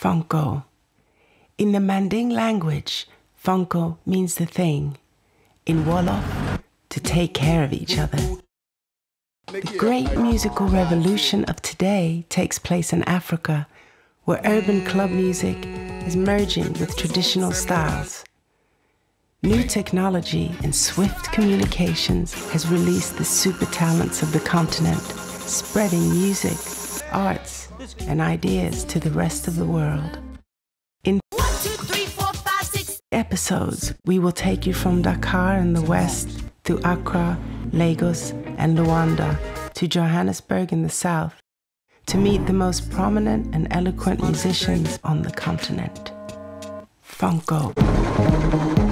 Fonko. In the Manding language, Fonko means the thing. In Wolof, to take care of each other. The great musical revolution of today takes place in Africa, where urban club music is merging with traditional styles. New technology and swift communications has released the super talents of the continent, spreading music, arts, and ideas to the rest of the world. In episodes, we will take you from Dakar in the west to Accra, Lagos, and Luanda to Johannesburg in the south to meet the most prominent and eloquent musicians on the continent. Fonko.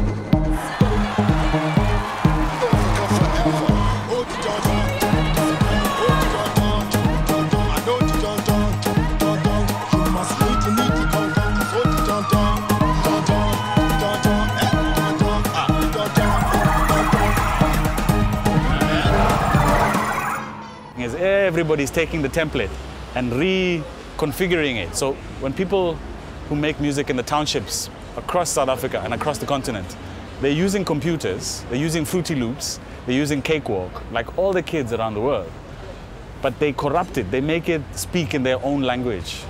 Everybody's taking the template and reconfiguring it. So when people who make music in the townships across South Africa and across the continent, they're using computers, they're using Fruity Loops, they're using Cakewalk, like all the kids around the world. But they corrupt it, they make it speak in their own language.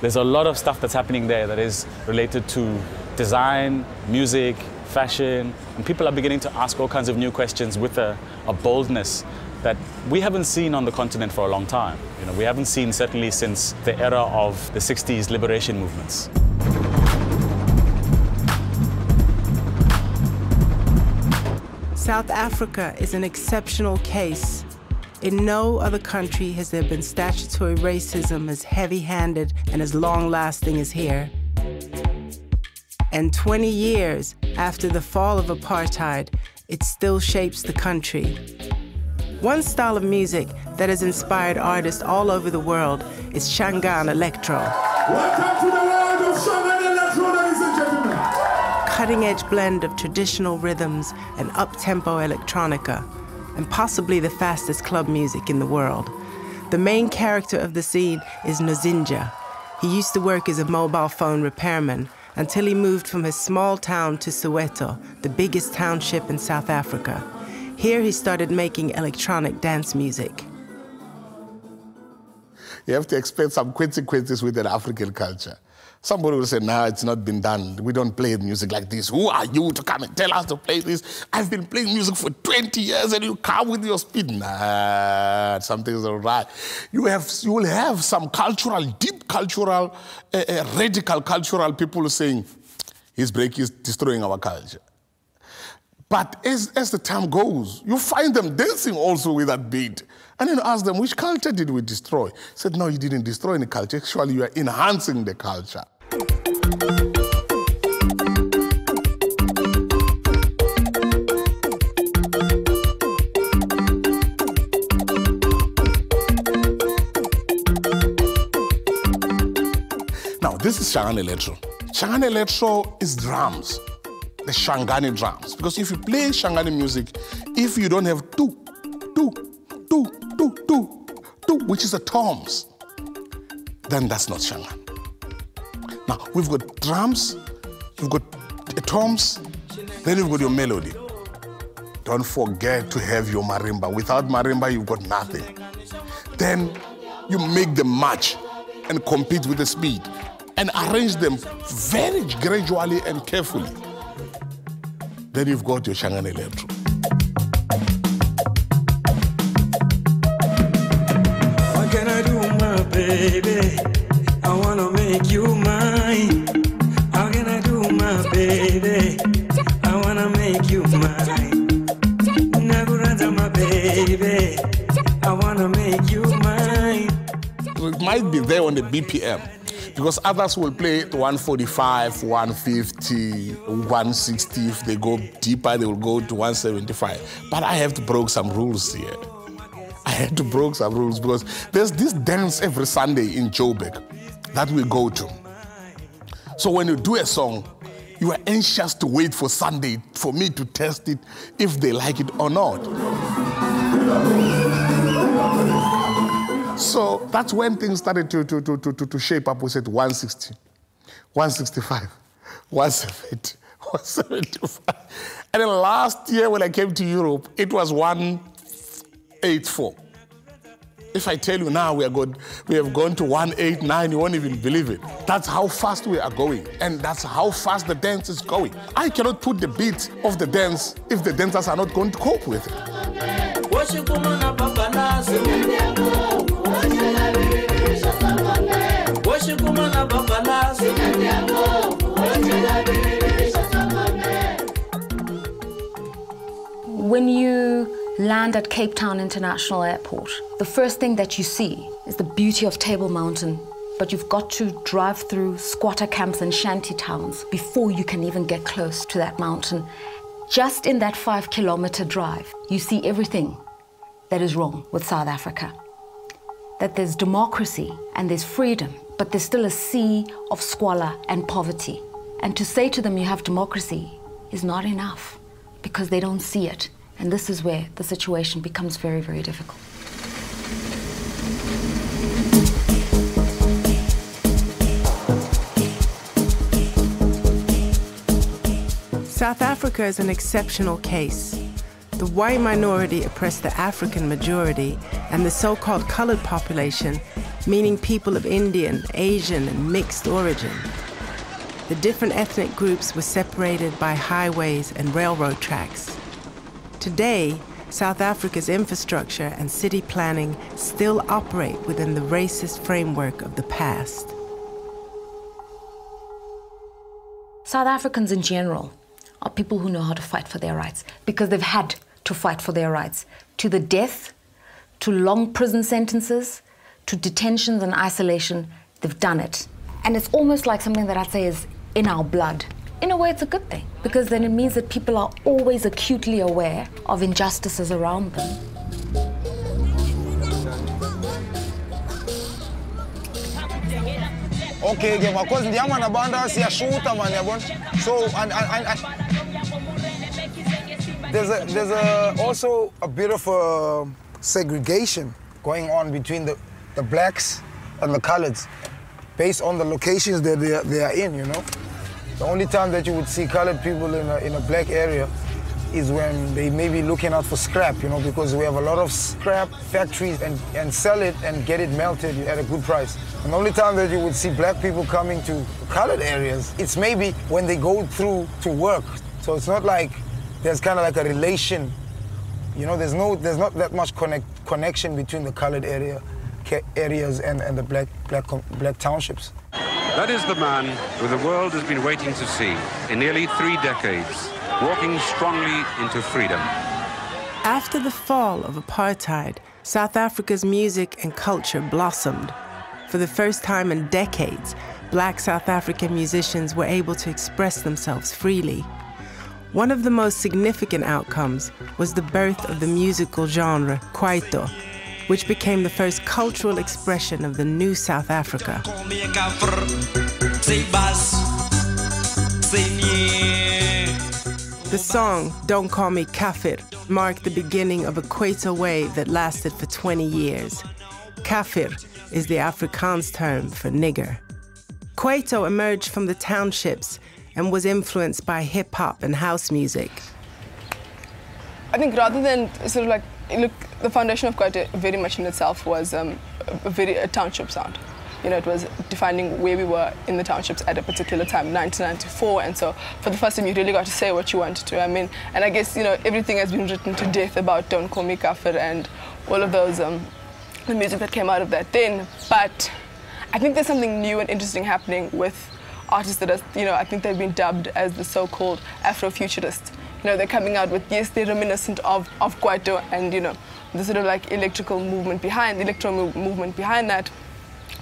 There's a lot of stuff that's happening there that is related to design, music, fashion, and people are beginning to ask all kinds of new questions with a, a boldness that we haven't seen on the continent for a long time. You know, we haven't seen certainly since the era of the 60s liberation movements. South Africa is an exceptional case. In no other country has there been statutory racism as heavy handed and as long lasting as here. And 20 years after the fall of apartheid, it still shapes the country. One style of music that has inspired artists all over the world is Shangaan Electro. Welcome to the world of Electro, ladies and gentlemen. Cutting edge blend of traditional rhythms and up tempo electronica, and possibly the fastest club music in the world. The main character of the scene is Nozinja. He used to work as a mobile phone repairman until he moved from his small town to Soweto, the biggest township in South Africa. Here he started making electronic dance music. You have to expect some consequences with an African culture. Somebody will say, nah, it's not been done. We don't play music like this. Who are you to come and tell us to play this? I've been playing music for 20 years and you come with your speed. Nah, something's all right. You, have, you will have some cultural, deep cultural, uh, uh, radical cultural people saying, his break is destroying our culture. But as, as the time goes, you find them dancing also with that beat. And then ask them, which culture did we destroy? Said, no, you didn't destroy any culture. Actually, you are enhancing the culture. Now, this is Shangaan Electro. Shangaan Electro is drums the Shangani drums. Because if you play Shangani music, if you don't have two, two, two, two, two, two, which is the toms, then that's not Shangani. Now, we've got drums, you've got the toms, then you've got your melody. Don't forget to have your marimba. Without marimba, you've got nothing. Then you make them match and compete with the speed and arrange them very gradually and carefully then you've got your Shangaan Electro. What can I do, my baby? I wanna make you mine. How can I do, my baby? I wanna make you mine. Naguranta, my baby. I wanna make you mine. It might be there on the BPM because others will play at 145, 150, 160. If they go deeper, they will go to 175. But I have to break some rules here. I had to break some rules because there's this dance every Sunday in Joburg that we go to. So when you do a song, you are anxious to wait for Sunday for me to test it if they like it or not. So that's when things started to, to, to, to, to shape up. We said 160. 165, 170, 175. And then last year when I came to Europe, it was 184. If I tell you now we are good, we have gone to 189, you won't even believe it. That's how fast we are going, and that's how fast the dance is going. I cannot put the beat of the dance if the dancers are not going to cope with it. When you land at Cape Town International Airport, the first thing that you see is the beauty of Table Mountain. But you've got to drive through squatter camps and shanty towns before you can even get close to that mountain. Just in that five kilometer drive, you see everything that is wrong with South Africa. That there's democracy and there's freedom, but there's still a sea of squalor and poverty. And to say to them you have democracy is not enough because they don't see it. And this is where the situation becomes very, very difficult. South Africa is an exceptional case. The white minority oppressed the African majority, and the so called colored population, meaning people of Indian, Asian, and mixed origin. The different ethnic groups were separated by highways and railroad tracks. Today, South Africa's infrastructure and city planning still operate within the racist framework of the past. South Africans in general are people who know how to fight for their rights because they've had to fight for their rights to the death, to long prison sentences, to detentions and isolation. They've done it. And it's almost like something that I'd say is in our blood. In a way, it's a good thing because then it means that people are always acutely aware of injustices around them. okay ke because ndihamba nabantu siyashuta man yabona so and, and, and, there's a there's a also a bit of a segregation going on between the the blacks and the coloreds based on the locations that they are, they are in you know the only time that you would see colored people in a, in a black area is when they may be looking out for scrap, you know, because we have a lot of scrap factories and, and sell it and get it melted at a good price. And the only time that you would see black people coming to colored areas, it's maybe when they go through to work. So it's not like there's kind of like a relation, you know, there's no, there's not that much connect, connection between the colored area areas and, and the black, black, black townships. That is the man who the world has been waiting to see in nearly three decades walking strongly into freedom. After the fall of apartheid, South Africa's music and culture blossomed. For the first time in decades, black South African musicians were able to express themselves freely. One of the most significant outcomes was the birth of the musical genre Kwaito, which became the first cultural expression of the new South Africa. The song, Don't Call Me Kafir, marked the beginning of a Kwaito wave that lasted for 20 years. Kafir is the Afrikaans term for nigger. Kwaito emerged from the townships and was influenced by hip hop and house music. I think rather than sort of like, look, the foundation of Kwaito very much in itself was um, a very a township sound you know, it was defining where we were in the townships at a particular time, 1994. And so for the first time, you really got to say what you wanted to. I mean, and I guess, you know, everything has been written to death about Don't Call Me Kafir and all of those, um, the music that came out of that then. But I think there's something new and interesting happening with artists that are, you know, I think they've been dubbed as the so-called Afrofuturists. You know, they're coming out with, yes, they're reminiscent of, of Kwaito and, you know, the sort of like electrical movement behind, the electro movement behind that.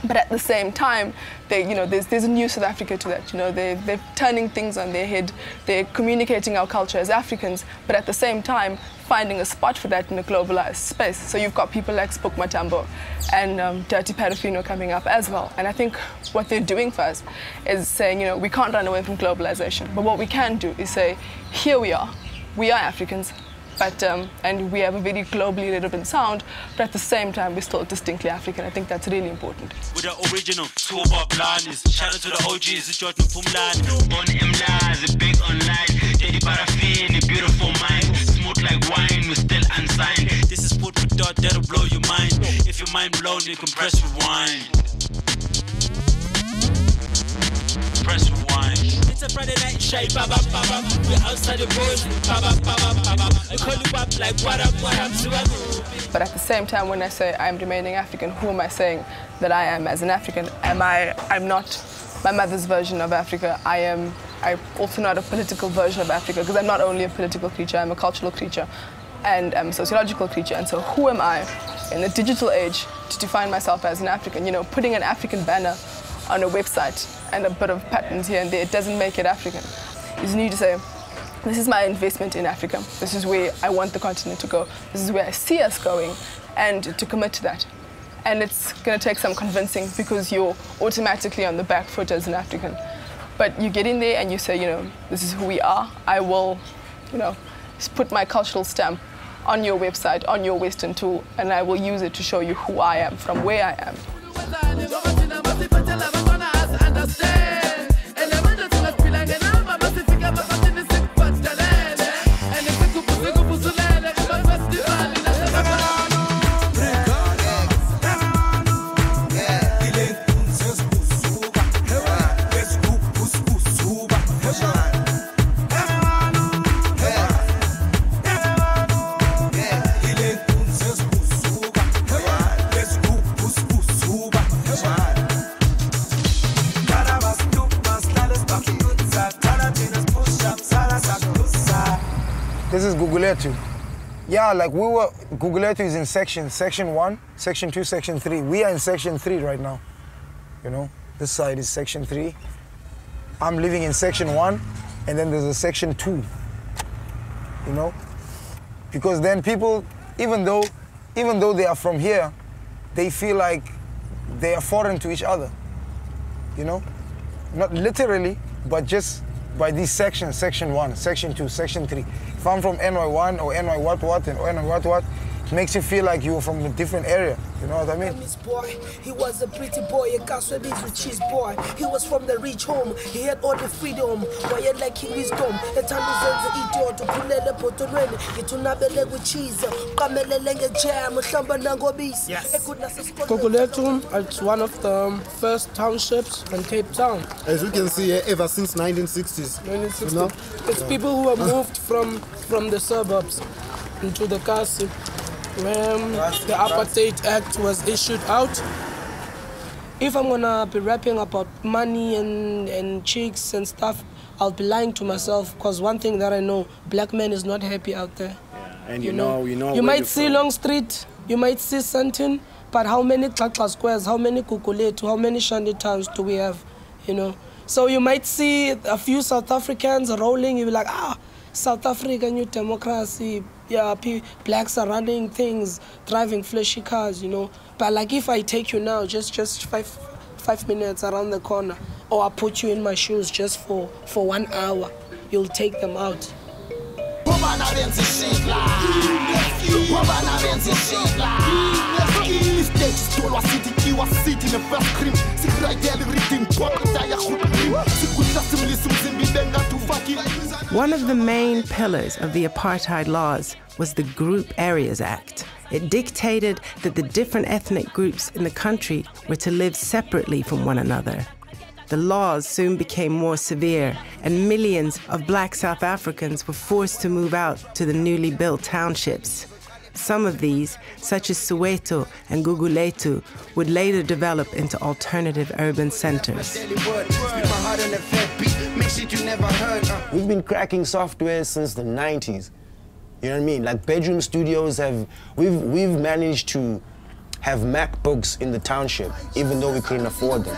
But at the same time, they, you know, there's, there's a new South Africa to that. You know, they, they're turning things on their head. They're communicating our culture as Africans, but at the same time, finding a spot for that in a globalized space. So you've got people like Spoek Mathambo and um, Dirty Parafino coming up as well. And I think what they're doing for us is saying, you know, we can't run away from globalization. But what we can do is say, here we are. We are Africans. But um, and we have a very globally relevant sound, but at the same time we're still distinctly African. I think that's really important. With the original two. Shout out to the OGs, it's M lies, big online. Paraffin, beautiful mind. Smooth like wine, we're still unsigned. This is that'll blow your mind. If your mind blown, you can press rewind. Press rewind. It's a Friday night shy, ba ba ba ba. We're outside the boys, ba ba ba ba ba ba. I call you up like what up, what up, so I But at the same time, when I say I'm remaining African, who am I saying that I am as an African? Am I? I'm not my mother's version of Africa. I am. I'm also not a political version of Africa because I'm not only a political creature. I'm a cultural creature, and I'm a sociological creature. And so, who am I in the digital age to define myself as an African? You know, putting an African banner on a website and a bit of patterns here and there, it doesn't make it African. Just need to say, this is my investment in Africa. This is where I want the continent to go. This is where I see us going, and to commit to that. And it's going to take some convincing because you're automatically on the back foot as an African. But you get in there and you say, you know, this is who we are. I will, you know, put my cultural stamp on your website, on your Western tool, and I will use it to show you who I am, from where I am. Yeah, like we were, Guguletu is in section, section one, section two, section three. We are in section three right now. You know, this side is section three. I'm living in section one, and then there's a section two. You know, because then people, even though, even though they are from here, they feel like they are foreign to each other. You know, not literally, but just by these sections, section one, section two, section three. If I'm from NY1 or NY what what and NY what what, it makes you feel like you're from a different area. You know what I mean? This boy, he was a pretty boy, a Kaswebis with cheese boy. He was from the rich home, he had all the freedom. Boy, like wisdom. Etaluzenze idodo, kulele botolweni. Itunabele with cheese. Kamelele ngejam, hlamba nangobisi. Guguletu, it's one of the first townships in Cape Town. As you can see, eh, ever since 1960s. 1960. You know? It's people who have uh-huh. moved from from the suburbs into the castle when the Apartheid Act was issued out. If I'm gonna be rapping about money and, and chicks and stuff, I'll be lying to myself because one thing that I know, black man is not happy out there. And you, know, you know. You might see from. Long Street, you might see something, but how many Xaxa squares, how many Guguletu, how many Shandy towns do we have, you know? So you might see a few South Africans rolling, you'll be like, ah, South Africa, new democracy, yeah, blacks are running things, driving flashy cars, you know? But like if I take you now, just just five five minutes around the corner, or I put you in my shoes just for, for one hour, you'll take them out. One of the main pillars of the apartheid laws was the Group Areas Act. It dictated that the different ethnic groups in the country were to live separately from one another. The laws soon became more severe, and millions of black South Africans were forced to move out to the newly built townships. Some of these, such as Soweto and Guguletu, would later develop into alternative urban centers. We've been cracking software since the 90s. You know what I mean? Like bedroom studios have, we've, we've managed to have MacBooks in the township, even though we couldn't afford them.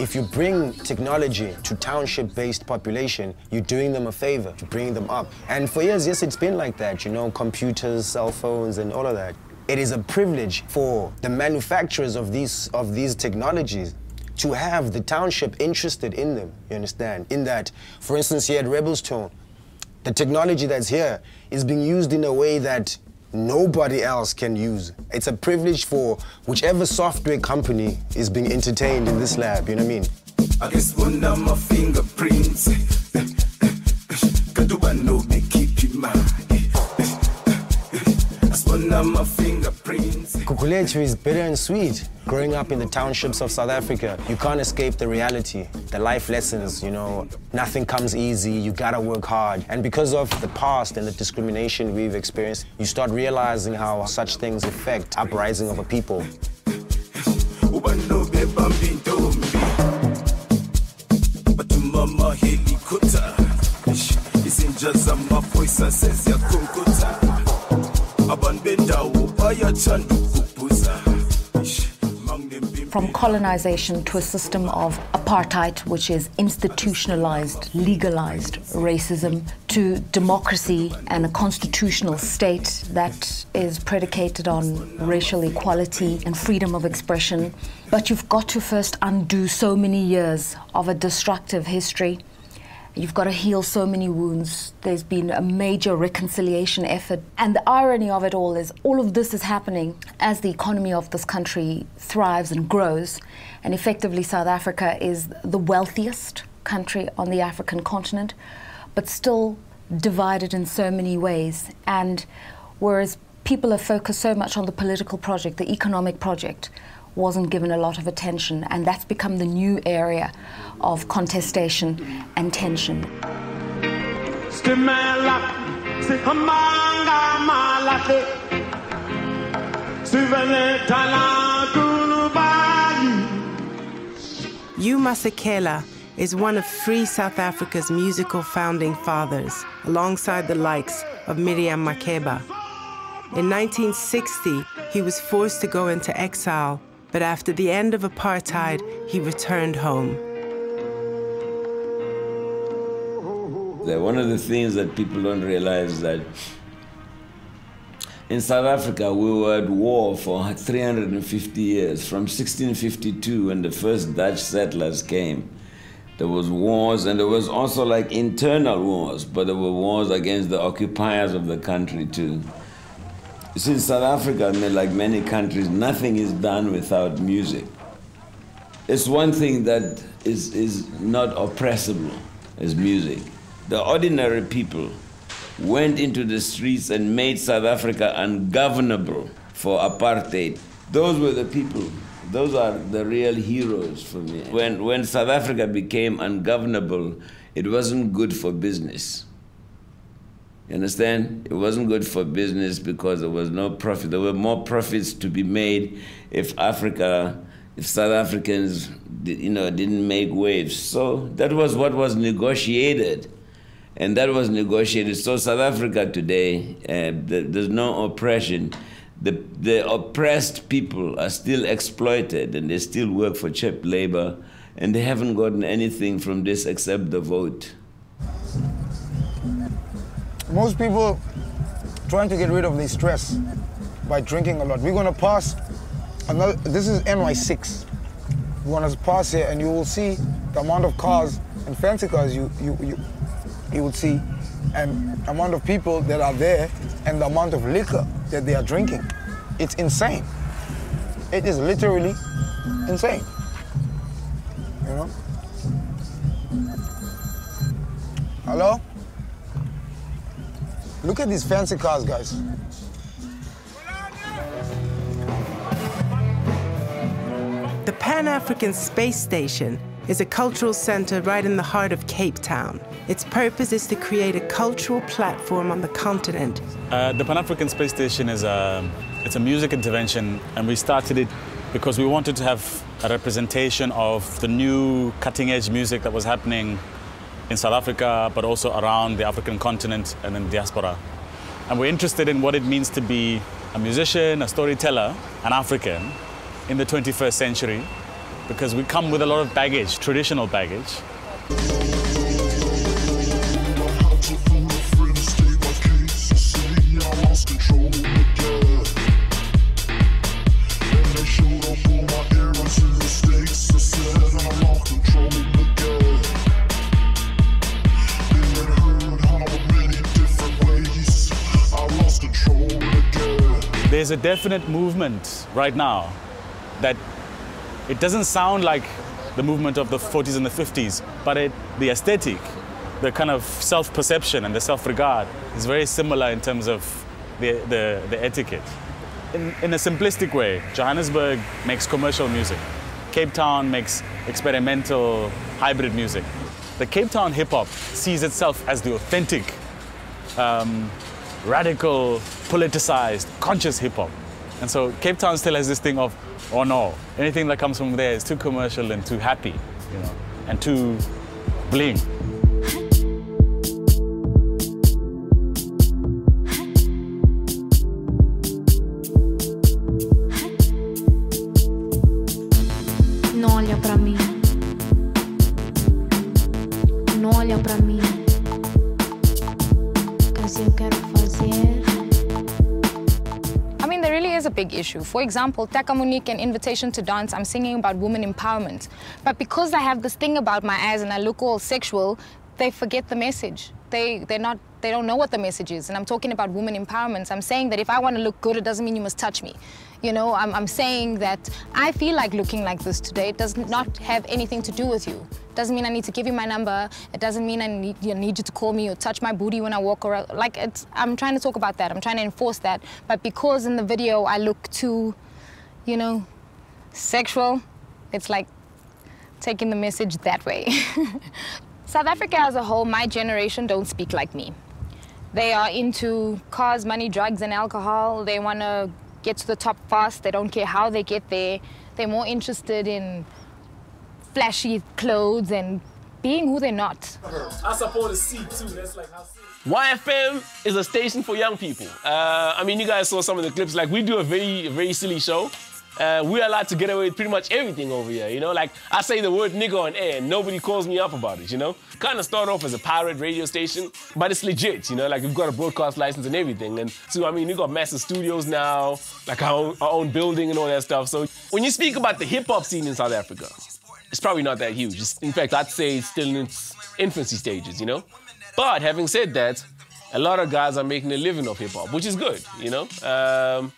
If you bring technology to township-based population, you're doing them a favor, you're bringing them up. And for years, yes, it's been like that, you know, computers, cell phones, and all of that. It is a privilege for the manufacturers of these, of these technologies to have the township interested in them, you understand? In that, for instance, here at Rebelstown, The technology that's here is being used in a way that nobody else can use. It's a privilege for whichever software company is being entertained in this lab, you know what I mean? I guess one of my fingerprints. Kaduba no they keep mind. That's one of my fingerprints. Guguletu is bitter and sweet. Growing up in the townships of South Africa, you can't escape the reality, the life lessons, you know. Nothing comes easy, you gotta work hard. And because of the past and the discrimination we've experienced, you start realizing how such things affect uprising of a people. From colonization to a system of apartheid, which is institutionalized, legalized racism, to democracy and a constitutional state that is predicated on racial equality and freedom of expression. But you've got to first undo so many years of a destructive history. You've got to heal so many wounds. There's been a major reconciliation effort. And the irony of it all is all of this is happening as the economy of this country thrives and grows. And effectively, South Africa is the wealthiest country on the African continent, but still divided in so many ways. And whereas people have focused so much on the political project, the economic project, wasn't given a lot of attention, and that's become the new area of contestation and tension. Hugh Masekela is one of Free South Africa's musical founding fathers, alongside the likes of Miriam Makeba. In 1960, he was forced to go into exile but after the end of apartheid, he returned home. One of the things that people don't realize is that in South Africa, we were at war for 350 years, from 1652 when the first Dutch settlers came. There was wars, and there was also like internal wars, but there were wars against the occupiers of the country too. See, South Africa, like many countries, nothing is done without music. It's one thing that is, is not oppressible as music. The ordinary people went into the streets and made South Africa ungovernable for apartheid. Those were the people. Those are the real heroes for me. When, when South Africa became ungovernable, it wasn't good for business. You understand? It wasn't good for business because there was no profit. There were more profits to be made if Africa, if South Africans, you know, didn't make waves. So that was what was negotiated, and that was negotiated. So South Africa today, uh, there's no oppression. The, the oppressed people are still exploited, and they still work for cheap labor, and they haven't gotten anything from this except the vote most people trying to get rid of their stress by drinking a lot. We're gonna pass another, this is NY6. We're gonna pass here and you will see the amount of cars and fancy cars you, you, you, you will see and amount of people that are there and the amount of liquor that they are drinking. It's insane. It is literally insane. You know? Hello? Look at these fancy cars, guys. The Pan African Space Station is a cultural center right in the heart of Cape Town. Its purpose is to create a cultural platform on the continent. Uh, the Pan African Space Station is a, it's a music intervention, and we started it because we wanted to have a representation of the new cutting edge music that was happening in South Africa, but also around the African continent and in diaspora. And we're interested in what it means to be a musician, a storyteller, an African in the 21st century, because we come with a lot of baggage, traditional baggage. There's a definite movement right now that it doesn't sound like the movement of the 40s and the 50s, but it, the aesthetic, the kind of self-perception and the self-regard is very similar in terms of the, the, the etiquette. In, in a simplistic way, Johannesburg makes commercial music. Cape Town makes experimental hybrid music. The Cape Town hip hop sees itself as the authentic, um, radical, politicized, conscious hip hop. And so Cape Town still has this thing of, oh no, anything that comes from there is too commercial and too happy, you know, and too bling. For example, Taka Monique and Invitation to Dance, I'm singing about women empowerment. But because I have this thing about my eyes and I look all sexual, they forget the message. They, they're not, they don't know what the message is. And I'm talking about women empowerment. I'm saying that if I want to look good, it doesn't mean you must touch me. You know, I'm, I'm saying that I feel like looking like this today. It does not have anything to do with you. It Doesn't mean I need to give you my number. It doesn't mean I need, you need you to call me or touch my booty when I walk around. Like, it's, I'm trying to talk about that. I'm trying to enforce that. But because in the video I look too, you know, sexual, it's like taking the message that way. South Africa as a whole, my generation don't speak like me. They are into cars, money, drugs, and alcohol. They want to get to the top fast. They don't care how they get there. They're more interested in flashy clothes and being who they're not. I support a C too. That's like how. YFM is a station for young people. Uh, I mean, you guys saw some of the clips. Like, we do a very, very silly show. Uh, we're allowed to get away with pretty much everything over here, you know? Like, I say the word nigga on air and nobody calls me up about it, you know? Kind of start off as a pirate radio station, but it's legit, you know? Like, we've got a broadcast license and everything. And so, I mean, we've got massive studios now, like our own, our own building and all that stuff. So, when you speak about the hip hop scene in South Africa, it's probably not that huge. It's- in fact, I'd say it's still in its infancy stages, you know? But having said that, a lot of guys are making a living off hip hop, which is good, you know? Um,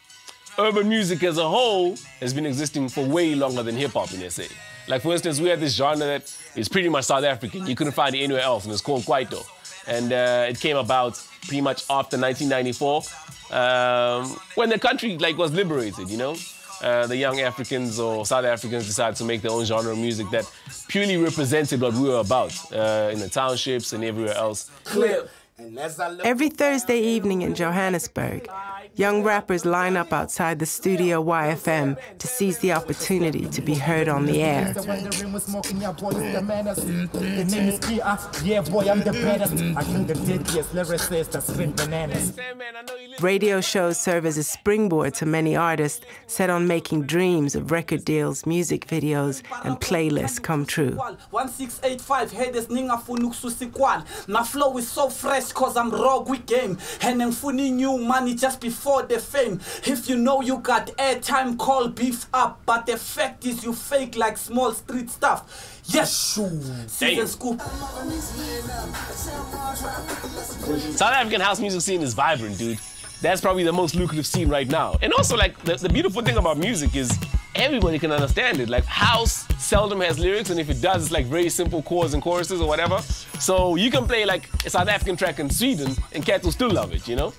urban music as a whole has been existing for way longer than hip hop in SA. Like, for instance, we had this genre that is pretty much South African. You couldn't find it anywhere else, and it's called Kwaito. And uh, it came about pretty much after 1994, um, when the country like was liberated, you know? Uh, the young Africans or South Africans decided to make their own genre of music that purely represented what we were about uh, in the townships and everywhere else. Clip. And as I look Every Thursday evening in Johannesburg, young rappers line up outside the studio YFM to seize the opportunity to be heard on the air. Radio shows serve as a springboard to many artists set on making dreams of record deals, music videos, and playlists come true. 1685 haters ningafuni ukususikwala my flow is so fresh cause i'm raw with game and money just before the fame if you know you got airtime call beef up but the fact is you fake like small street stuff yes season scoop South African house music scene is vibrant, dude. That's probably the most lucrative scene right now. And also, like, the, the beautiful thing about music is everybody can understand it. Like, house seldom has lyrics, and if it does, it's like very simple chords and choruses or whatever. So you can play like a South African track in Sweden, and cats will still love it, you know?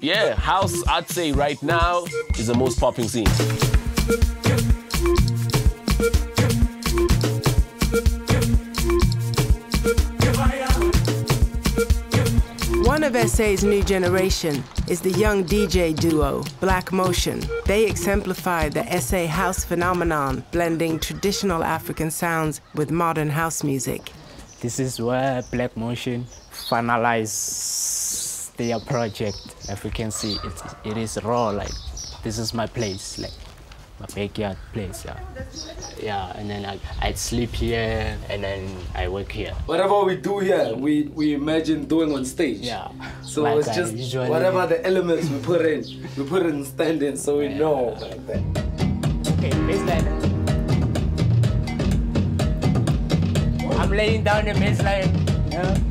Yeah, house, I'd say right now, is the most popping scene. One of SA's new generation is the young DJ duo, Black Motion. They exemplify the SA house phenomenon, blending traditional African sounds with modern house music. This is where Black Motion finalize their project. As you can see, it, it is raw. Like this is my place, like my backyard place. Yeah, yeah. And then I I sleep here, and then I work here. Whatever we do here, we, we imagine doing on stage. Yeah. So Like it's just usually- whatever the elements we put in, we put it in standing so we know like that. Okay, bassline. I'm laying down the bassline. Yeah.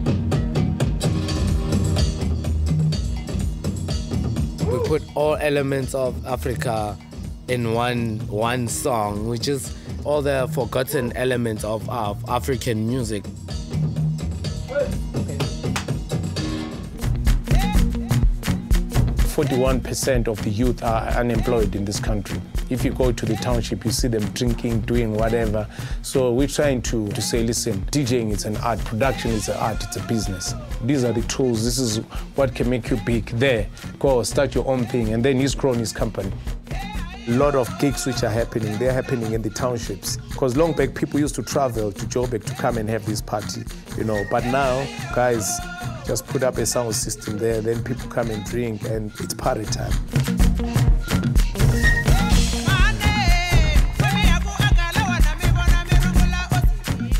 We put all elements of Africa in one one song, which is all the forgotten elements of, of African music. 41% of the youth are unemployed in this country. If you go to the township, you see them drinking, doing whatever. So we're trying to, to say, listen, DJing is an art, production is an art, it's a business. These are the tools, this is what can make you big. There, go start your own thing. And then he's grown his company. A lot of gigs which are happening, they're happening in the townships. Because long back, people used to travel to Joburg to come and have this party, you know. But now, guys, just put up a sound system there, then people come and drink, and it's party time.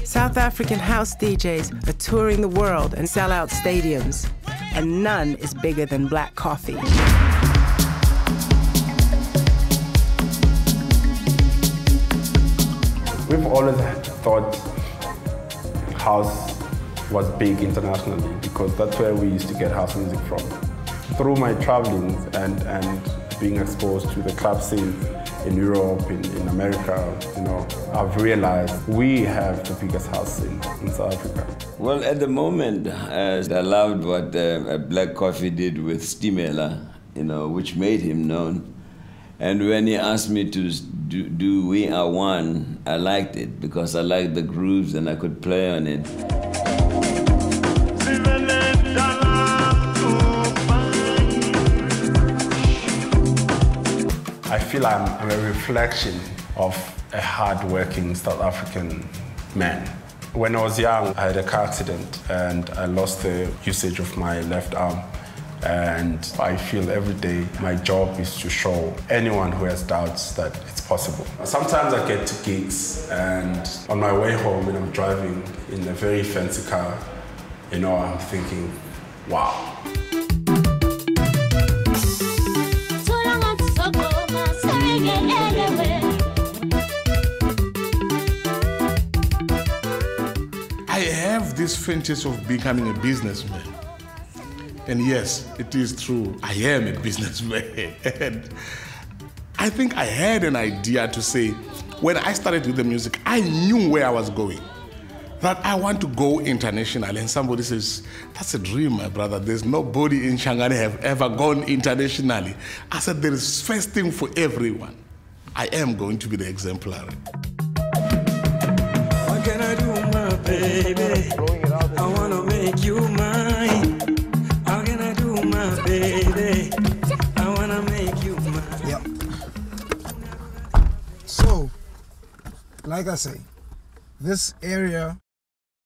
South African house DJs are touring the world and sell out stadiums, and none is bigger than Black Coffee. We've always thought house was big internationally because that's where we used to get house music from. Through my traveling and, and being exposed to the club scene in Europe, in, in America, you know, I've realized we have the biggest house scene in South Africa. Well, at the moment, uh, I loved what uh, Black Coffee did with Stimela, you know, which made him known. And when he asked me to do, do We Are One, I liked it because I liked the grooves and I could play on it. Feel I'm, I'm a reflection of a hard-working South African man. When I was young, I had a car accident and I lost the usage of my left arm. And I feel every day my job is to show anyone who has doubts that it's possible. Sometimes I get to gigs and on my way home when I'm driving in a very fancy car, you know, I'm thinking, wow, this fantasy of becoming a businessman. And yes, it is true, I am a businessman. and I think I had an idea to say, when I started with the music, I knew where I was going. That I want to go international. And somebody says, That's a dream, my brother. There's nobody in Shangaan have ever gone internationally. I said, There is first thing for everyone. I am going to be the exemplary. Baby? I wanna make you mine. How can I do, my baby? I wanna make you mine. Yep. So, like I say, this area